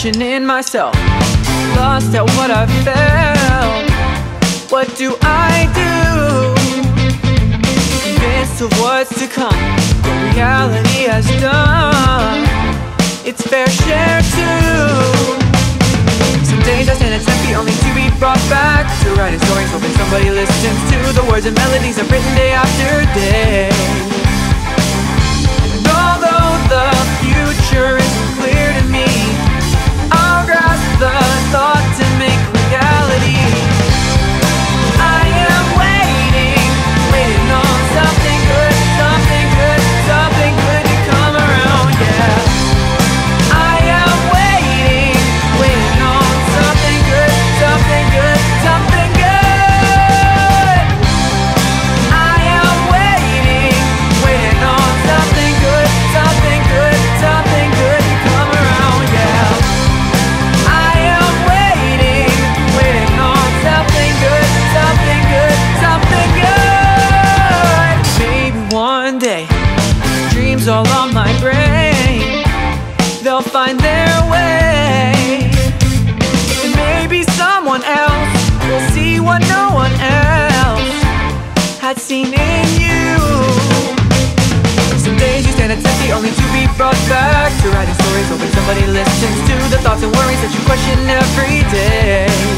questioning myself. Lost at what I felt. What do I do? Convinced of what's to come. What reality has done. It's fair share too. Some days I stand it's empty only to be brought back To writing stories hoping somebody listens to The words and melodies I've written day after day seen in you. Some days you stand at empty only to be brought back To writing stories hoping somebody listens to The thoughts and worries that you question every day